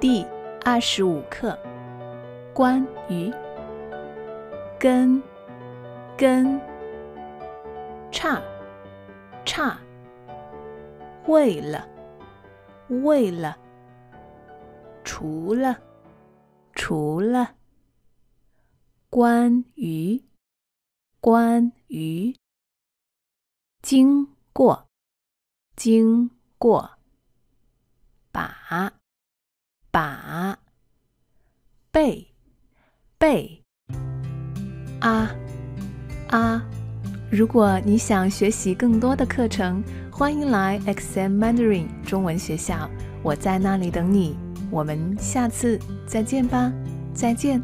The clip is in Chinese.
第二十五课，关于跟跟差差为了为了除了除了关于关于经过经过把把背背啊啊！如果你想学习更多的课程，欢迎来 XM Mandarin 中文学校，我在那里等你。我们下次再见吧，再见。